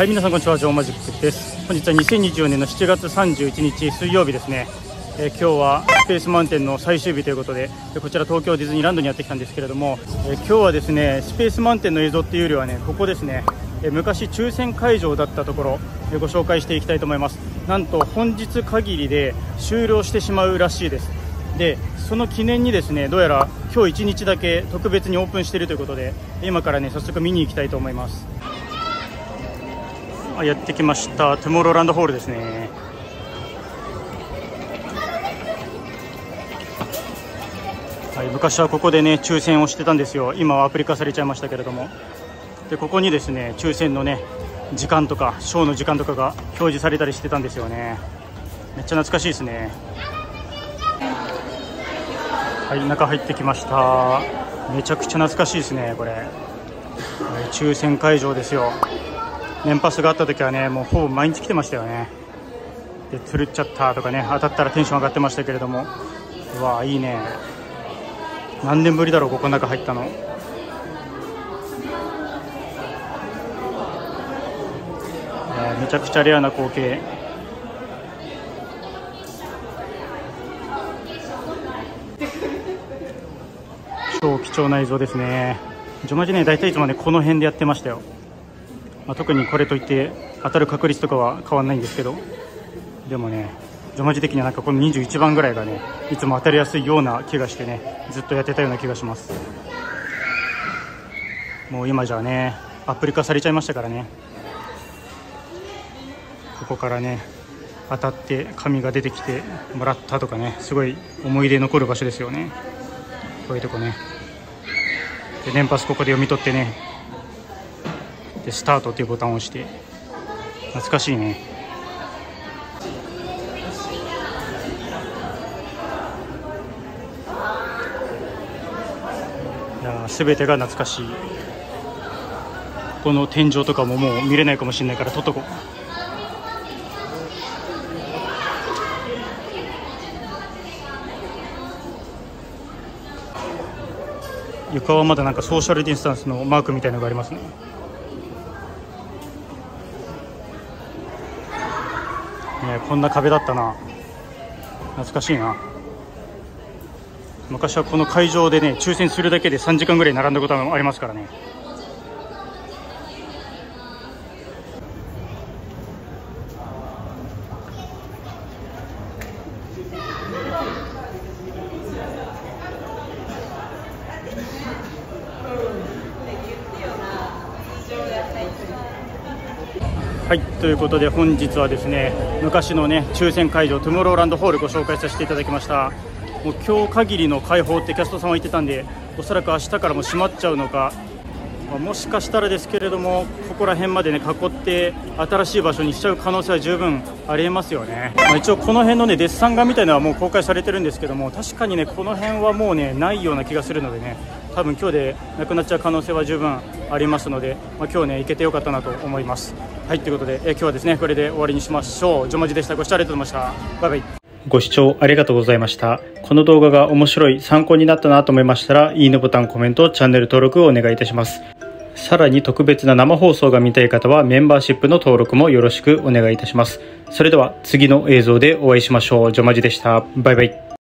はい皆さんこんにちはジョーマジックです。本日は2024年の7月31日水曜日ですね、えー、今日はスペースマウンテンの最終日ということでこちら東京ディズニーランドにやってきたんですけれども、えー、今日はですねスペースマウンテンの映像っていうよりはねここですね、え、昔抽選会場だったところ、えご紹介していきたいと思います。なんと本日限りで終了してしまうらしいです。でその記念にですねどうやら今日1日だけ特別にオープンしているということで今からね早速見に行きたいと思います。やってきました。トゥモローランドホールですね。はい、昔はここでね抽選をしてたんですよ。今はアプリ化されちゃいましたけれども。でここにですね抽選のね時間とかショーの時間とかが表示されたりしてたんですよね。めっちゃ懐かしいですね。はい中入ってきました。めちゃくちゃ懐かしいですねこれ、はい、抽選会場ですよ。年パスがあった時はねもうほぼ毎日来てましたよね。でトゥルっちゃったとかね当たったらテンション上がってましたけれども。うわいいね。何年ぶりだろうここの中入ったの。めちゃくちゃレアな光景。超貴重な映像ですね。ジョマジね大体いつもねこの辺でやってましたよ、まあ、特にこれといって当たる確率とかは変わらないんですけどでもねジョマジ的にはなんかこの21番ぐらいがねいつも当たりやすいような気がしてねずっとやってたような気がします。もう今じゃねアプリ化されちゃいましたからね。ここからね当たって紙が出てきてもらったとかねすごい思い出残る場所ですよね。こういうとこね。で連発ここで読み取ってねでスタートっていうボタンを押して。懐かしいね。いや全てが懐かしい。この天井とかももう見れないかもしれないから撮っとこう。床はまだなんかソーシャルディスタンスのマークみたいなのがありますね。ねこんな壁だったな。懐かしいな。昔はこの会場でね抽選するだけで3時間ぐらい並んだこともありますからね。はいということで本日はですね昔のね抽選会場トゥモローランドホールご紹介させていただきました。もう今日限りの開放ってキャストさんは言ってたんでおそらく明日からも閉まっちゃうのか、まあ、もしかしたらですけれどもここら辺までね囲って新しい場所にしちゃう可能性は十分ありえますよね、まあ、一応この辺のねデッサン画みたいなのはもう公開されてるんですけども確かにねこの辺はもうねないような気がするのでね多分今日でなくなっちゃう可能性は十分ありますので、まあ、今日ね行けてよかったなと思います。はいということで、え今日はですねこれで終わりにしましょう。ジョマジでした。ご視聴ありがとうございました。バイバイ。ご視聴ありがとうございました。この動画が面白い参考になったなと思いましたらいいねボタンコメントチャンネル登録をお願いいたします。さらに特別な生放送が見たい方はメンバーシップの登録もよろしくお願いいたします。それでは次の映像でお会いしましょう。ジョマジでした。バイバイ。